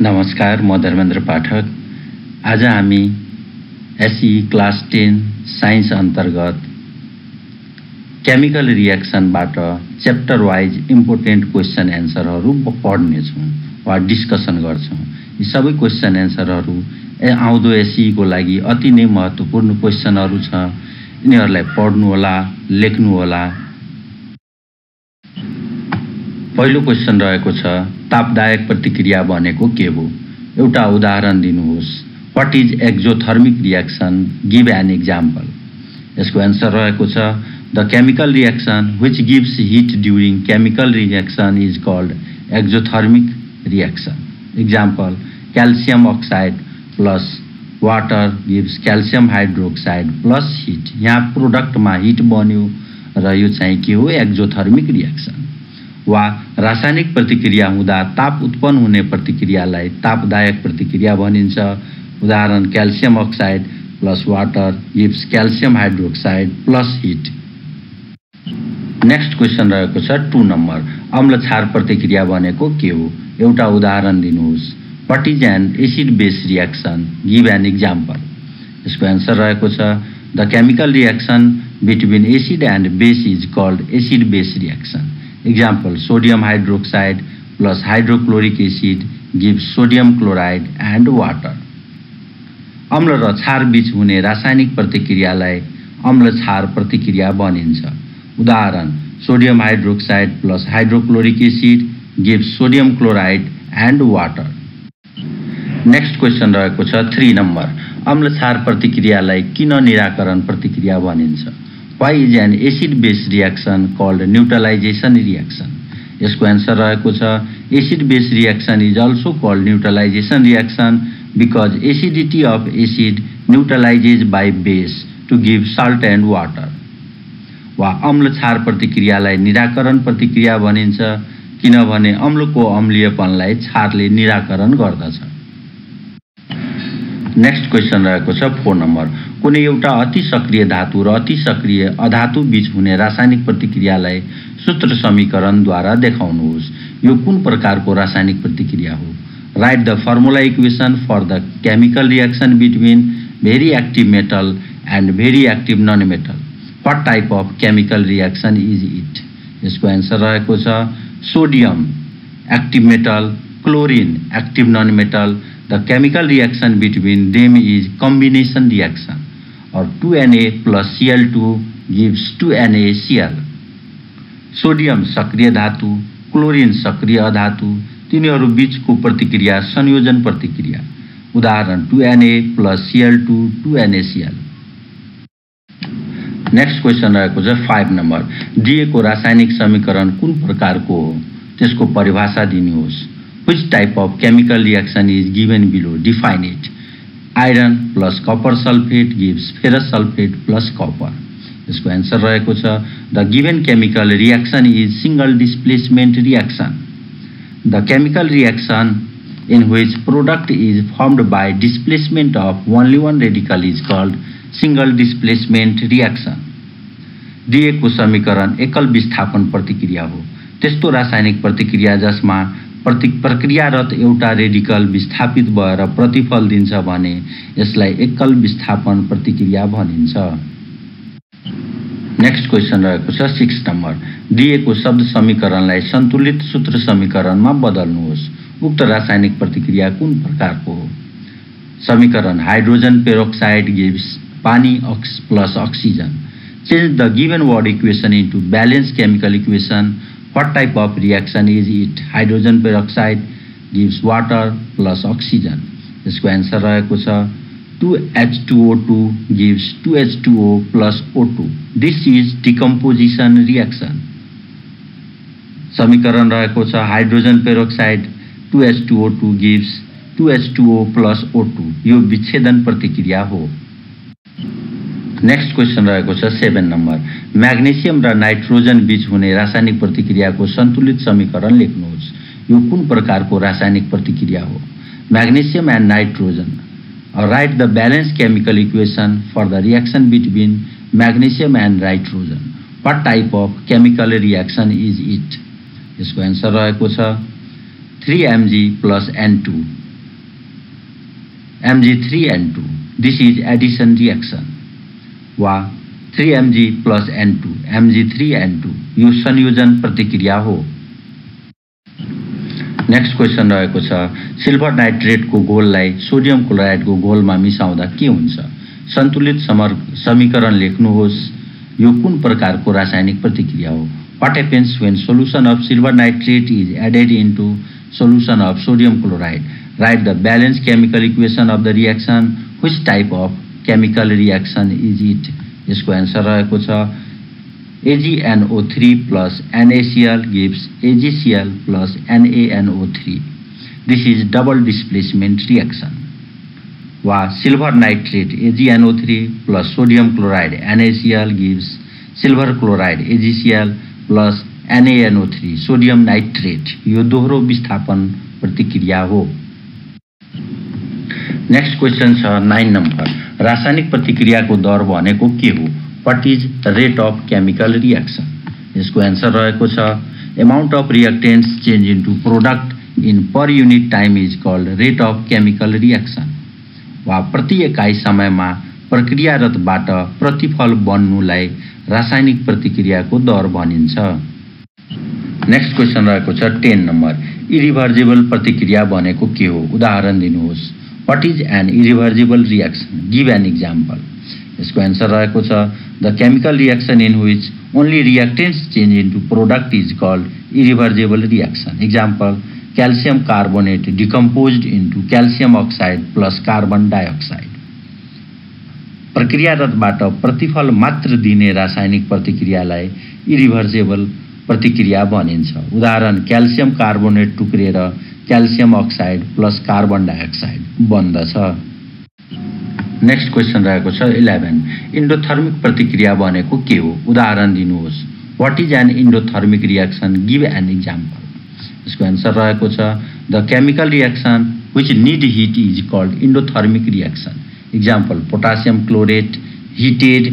नमस्कार म धर्मेन्द्र पाठक। आज हामी एसई क्लास टेन साइन्स अन्तर्गत केमिकल रियाक्सनबाट च्याप्टर वाइज इम्पोर्टेन्ट क्वेसन एन्सरहरू पढ्नेछौँ वा डिस्कसन गर्छौँ। यी सबै क्वेसन एन्सरहरू आउँदो एसईको लागि अति नै महत्त्वपूर्ण क्वेसनहरू छ। यिनीहरूलाई पढ्नुहोला लेख्नुहोला पहिलो क्वेसन रहेको छ तापदायक प्रतिक्रिया भनेको के हो? एउटा उदाहरण दिनुहोस्। What is exothermic reaction give an example यसको एन्सर रहेको छ the chemical reaction which gives heat during chemical reaction is called exothermic reaction example calcium oxide plus water gives calcium hydroxide plus heat यहाँ प्रोडक्टमा hit बन्यो र यो चाहिँ के हो? एक्जोथर्मिक रियाक्सन वा रासायनिक प्रतिक्रिया हुँदा ताप उत्पन्न हुने प्रतिक्रियालाई तापदायक प्रतिक्रिया भनिन्छ। उदाहरण calcium oxide plus water gives calcium hydroxide plus heat next question रहेको छ टु नम्बर अम्ल क्षार प्रतिक्रिया भनेको के हो? एउटा उदाहरण दिनुहोस्। An acid base reaction give an example यसको एन्सर रहेको छ the chemical reaction between acid and base is called acid base reaction Example, sodium hydroxide plus hydrochloric acid gives sodium chloride and water. अम्ल र क्षार बीच हुने रासायनिक प्रतिक्रियालाई अम्ल क्षार प्रतिक्रिया भनिन्छ। उदाहरण sodium hydroxide plus hydrochloric acid gives sodium chloride and water next question रहेको छ थ्री नम्बर अम्ल क्षार प्रतिक्रियालाई किन निराकरण प्रतिक्रिया भनिन्छ? Why is an acid base reaction called neutralisation reaction यसको एन्सर रहेको छ acid base reaction is also called neutralisation reaction because acidity of acid neutralises by base to give salt and water वा अम्ल क्षार प्रतिक्रियालाई निराकरण प्रतिक्रिया भनिन्छ किनभने अम्लको अम्लीयपनलाई क्षारले निराकरण गर्दछ। नेक्स्ट क्वेसन रहेको छ फोर नम्बर कुनै एउटा अति सक्रिय धातु र अति सक्रिय अधातु बीच हुने रासायनिक प्रतिक्रियालाई सूत्र समीकरणद्वारा देखाउनुहोस्। यो कुन प्रकारको रासायनिक प्रतिक्रिया हो? Write the formula equation for the chemical reaction between very active metal and very active non metal what type of chemical reaction is it यसको एन्सर रहेको छ sodium active metal chlorine active non metal the chemical reaction between them is combination reaction or 2Na plus Cl2 gives 2NaCl. Sodium सक्रिय धातु chlorine सक्रिय अधातु तिनीहरू बिचको प्रतिक्रिया संयोजन प्रतिक्रिया। उदाहरण two N A plus C L two two N A C L next question रहेको छ फाइभ नम्बर दिएको रासायनिक समीकरण कुन प्रकारको हो? त्यसको परिभाषा दिनुहोस्। Which type of chemical reaction is given below define it iron plus copper sulphate gives ferrous sulphate plus copper. यसको एन्सर रहेको छ the given chemical reaction is single displacement reaction. The chemical reaction in which product is formed by displacement of only one radical is called single displacement reaction. दिएको समीकरण एकल विस्थापन प्रतिक्रिया हो। त्यस्तो रासायनिक प्रतिक्रिया जसमा प्रति प्रक्रियारत एउटा रेडिकल विस्थापित भएर प्रतिफल दिन्छ भने यसलाई एकल विस्थापन प्रतिक्रिया भनिन्छ। नेक्स्ट क्वेसन रहेको छ सिक्स नम्बर दिएको शब्द समीकरणलाई सन्तुलित सूत्र समीकरणमा बदल्नुहोस्। उक्त रासायनिक प्रतिक्रिया कुन प्रकारको हो? समीकरण हाइड्रोजन पेरोक्साइड गिभ्स पानी अक्स plus oxygen. Change the given word equation into balance chemical equation What type of reaction is it? Hydrogen peroxide gives water plus oxygen. यसको एन्सर रहेको छ two H two O two gives two H two O plus O two this is decomposition reaction समीकरण रहेको छ hydrogen peroxide two H two O two gives two H two O plus O two यो विच्छेदन प्रतिक्रिया हो next question रहेको छ seven number magnesium र नाइट्रोजन बीच हुने रासायनिक प्रतिक्रियाको सन्तुलित समीकरण लेख्नुहोस्। यो कुन प्रकारको रासायनिक प्रतिक्रिया हो? Magnesium and nitrogen write the balance chemical equation for the reaction between magnesium and nitrogen what type of chemical reaction is it यसको एन्सर रहेको छ three M G plus N two M G three N two this is addition reaction वा three M G plus N two M G three N two यो संयोजन प्रतिक्रिया हो। Next question रहेको छ सिल्भर नाइट्रेटको घोललाई सोडियम क्लोराइडको घोलमा मिसाउँदा के हुन्छ? सन्तुलित समर समीकरण लेख्नुहोस्। यो कुन प्रकारको रासायनिक प्रतिक्रिया हो? What happens when solution of silver nitrate is added into solution of sodium chloride write the balance chemical equation of the reaction which type of chemical reaction is it यसको एन्सर रहेको छ AgNO3 plus NaCl gives AgCl plus NaNO3. This is double displacement reaction. वा silver nitrate AgNO3 plus sodium chloride NaCl gives silver chloride AgCl plus NaNO3 sodium nitrate यो दोहोरो विस्थापन प्रतिक्रिया हो next question छ नाइन नम्बर रासायनिक प्रतिक्रियाको दर भनेको के हो? What is rate of chemical reaction यसको एन्सर रहेको छ amount of reactants change into product in per unit time is called rate of chemical reaction वा प्रति एकाइ समयमा प्रक्रियारतबाट प्रतिफल बन्नुलाई रासायनिक प्रतिक्रियाको दर भनिन्छ। नेक्स्ट क्वेसन रहेको छ टेन नम्बर इरिभर्जिबल प्रतिक्रिया भनेको के हो? उदाहरण दिनुहोस्। What is an irreversible reaction give an example यसको एन्सर रहेको छ the chemical reaction in which only reactants change into product is called irreversible reaction example calcium carbonate decompose into calcium oxide plus carbon dioxide प्रक्रियारतबाट प्रतिफल मात्र दिने रासायनिक प्रतिक्रियालाई irreversible प्रतिक्रिया भनिन्छ। उदाहरण calcium carbonate टुक्रिएर calcium oxide plus carbon dioxide बन्दछ। Next question रहेको छ इलेभेन। इन्डोथर्मिक प्रतिक्रिया भनेको के हो? उदाहरण दिनुहोस्। What is an endothermic reaction give an example यसको एन्सर रहेको छ the chemical reaction which need heat is called endothermic reaction example potassium chlorate heated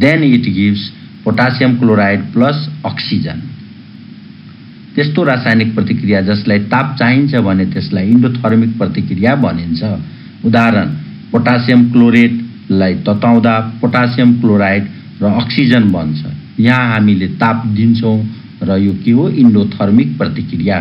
then it gives potassium chloride plus oxygen. त्यस्तो रासायनिक प्रतिक्रिया जसलाई ताप चाहिन्छ भने त्यसलाई इन्डोथर्मिक प्रतिक्रिया भनिन्छ। उदाहरण पोटासियम क्लोरेटलाई तताउँदा पोटासियम क्लोराइड र अक्सिजन बन्छ यहाँ हामीले ताप दिन्छौँ र यो के हो? इन्डोथर्मिक प्रतिक्रिया।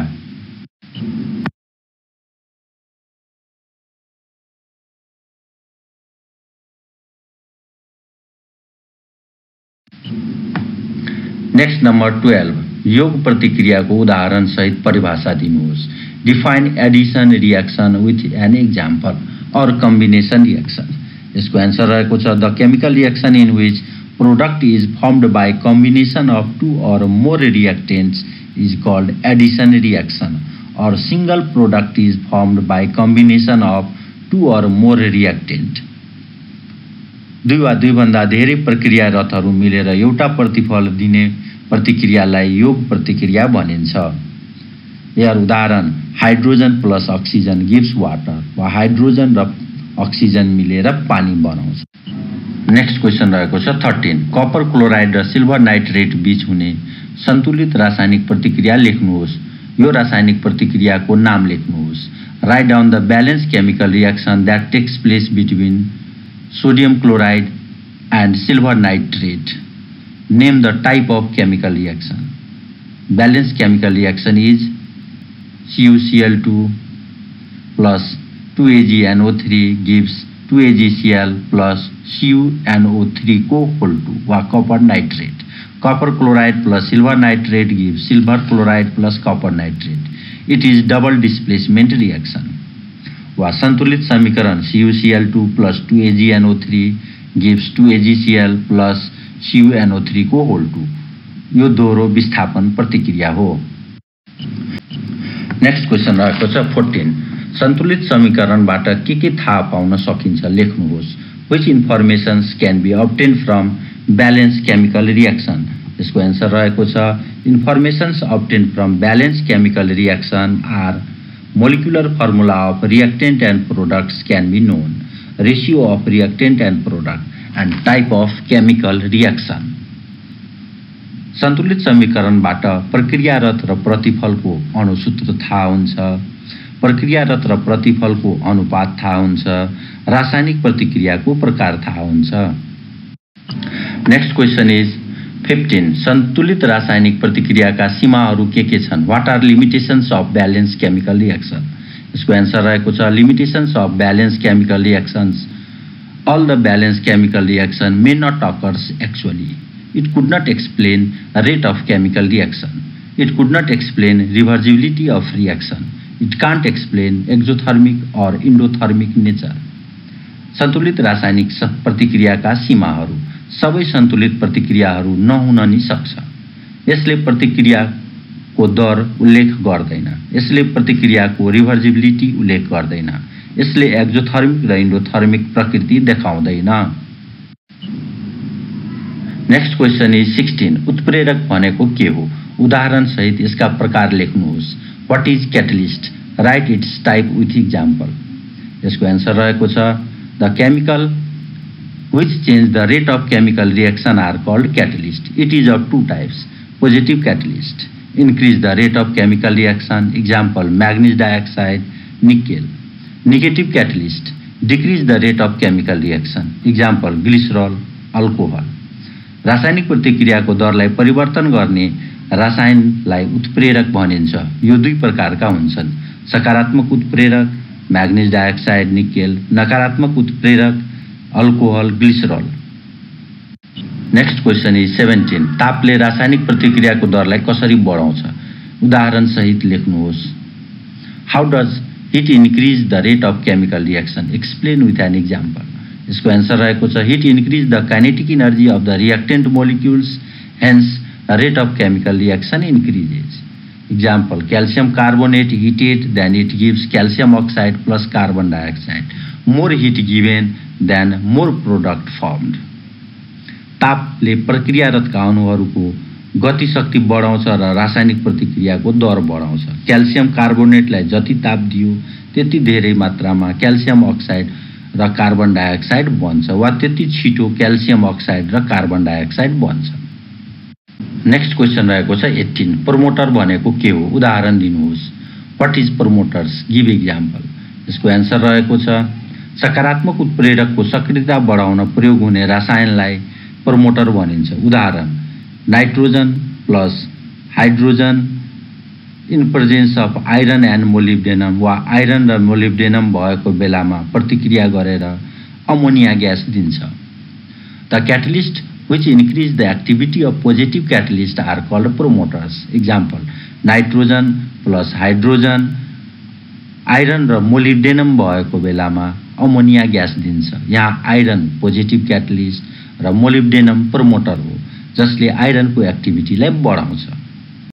नेक्स्ट नंबर टुवेल्भ योग प्रतिक्रियाको उदाहरणसहित परिभाषा दिनुहोस् define addition reaction with an example or combination reaction यसको एन्सर रहेको छ the chemical reaction in which product is formed by combination of two or more reactants is called addition reaction or single product is formed by combination of two or more reactant दुई वा दुईभन्दा धेरै प्रक्रियारतहरू मिलेर एउटा प्रतिफल दिने प्रतिक्रियालाई योग प्रतिक्रिया भनिन्छ। यहाँ उदाहरण hydrogen plus oxygen gives water वा हाइड्रोजन र अक्सिजन मिलेर पानी बनाउँछ। नेक्स्ट क्वेसन रहेको छ थर्टिन। कपर क्लोराइड र सिल्भर नाइट्रेट बिच हुने सन्तुलित रासायनिक प्रतिक्रिया लेख्नुहोस्। यो रासायनिक प्रतिक्रियाको नाम लेख्नुहोस्। Write down the balance chemical reaction that takes place between sodium chloride and silver nitrate. Name the type of chemical reaction. Balanced chemical reaction is CuCl2 plus 2AgNO3 gives 2AgCl plus CuNO3 co whole 2 or copper nitrate. Copper chloride plus silver nitrate gives silver chloride plus copper nitrate. It is double displacement reaction. वा सन्तुलित समीकरण CuCl2 plus two A G N O three gives two A G C L plus C U N O थ्रीको whole two यो दोहोरो विस्थापन प्रतिक्रिया हो। Next question रहेको छ फोर्टिन सन्तुलित समीकरणबाट के के थाहा पाउन सकिन्छ लेख्नुहोस्। Which informations can be obtain from balance chemical reaction यसको एन्सर रहेको छ informations obtain from balance chemical reaction are molecular formula of reactant and products can be known, ratio of reactant and product, and type of chemical reaction. सन्तुलित समीकरणबाट प्रक्रियारत र प्रतिफलको अणुसूत्र थाहा हुन्छ प्रक्रियारत र प्रतिफलको अनुपात थाहा हुन्छ रासायनिक प्रतिक्रियाको प्रकार थाहा हुन्छ नेक्स्ट क्वेसन इज फिफ्टिन सन्तुलित रासायनिक प्रतिक्रियाका सीमाहरू के के छन् what are limitations of balance chemical reaction यसको एन्सर रहेको छ limitations of balance chemical reactions all the balanced chemical reaction may not occurs actually. It could not explain rate of chemical reaction. It could not explain reversibility of reaction. It can't explain exothermic or endothermic nature. सन्तुलित रासायनिक प्रतिक्रियाका सीमाहरू सबै सन्तुलित प्रतिक्रियाहरू नहुन नि सक्छ। यसले प्रतिक्रियाको दर उल्लेख गर्दैन। यसले प्रतिक्रियाको रिभर्जिबिलिटी उल्लेख गर्दैन। यसले एक्जोथर्मिक र इन्डोथर्मिक प्रकृति देखाउँदैन। Next question is sixteen. उत्प्रेरक भनेको के हो? उदाहरणसहित यसका प्रकार लेख्नुहोस्। What is catalyst write its type with example यसको एन्सर रहेको छ the chemical which change the rate of chemical reaction are called catalyst. It is of two types. Positive catalyst increase the rate of chemical reaction. Example manganese dioxide, nickel. Negative catalyst decrease the rate of chemical reaction. Example glycerol, alcohol. रासायनिक प्रतिक्रियाको दरलाई परिवर्तन गर्ने रसायनलाई उत्प्रेरक भनिन्छ यो दुई प्रकारका हुन्छन् सकारात्मक उत्प्रेरक म्याग्नेज डाइअक्साइड निकेल नकारात्मक उत्प्रेरक alcohol glycerol next question is seventeen तापले रासायनिक प्रतिक्रियाको दरलाई कसरी बढाउँछ? उदाहरणसहित लेख्नुहोस्। How does heat increase the rate of chemical reaction explain with an example यसको एन्सर रहेको छ heat increase the kinetic energy of the reactant molecules hence rate of chemical reaction increases example calcium carbonate heated then it gives calcium oxide plus carbon dioxide more heat given then more product formed तापले प्रक्रियारतका अणुहरूको गतिशक्ति बढाउँछ र रासायनिक प्रतिक्रियाको दर बढाउँछ। Calcium कार्बोनेटलाई जति ताप दियो त्यति धेरै मात्रामा क्याल्सियम अक्साइड र कार्बन डाइअक्साइड बन्छ वा त्यति छिटो क्याल्सियम अक्साइड र कार्बन डाइअक्साइड बन्छ। नेक्स्ट क्वेसन रहेको छ एट्टिन। प्रोमोटर भनेको के हो? उदाहरण दिनुहोस्। What is promoters give example यसको एन्सर रहेको छ। सकारात्मक उत्प्रेरकको सक्रियता बढाउन प्रयोग हुने रसायनलाई प्रोमोटर भनिन्छ। उदाहरण nitrogen plus hydrogen in presence of iron and molybdenum वा आइरन र मोलिब्डेनम भएको बेलामा प्रतिक्रिया गरेर अमोनिया ग्यास दिन्छ। The catalyst which increase the activity of positive catalyst are called promoters. Example nitrogen plus hydrogen iron र मोलिब्डेनम भएको बेलामा अमोनिया ग्यास दिन्छ। यहाँ आइरन पोजिटिभ क्याटलिस्ट र मोलिब्डेनम प्रोमोटर हो जसले आइरनको एक्टिभिटीलाई बढाउँछ।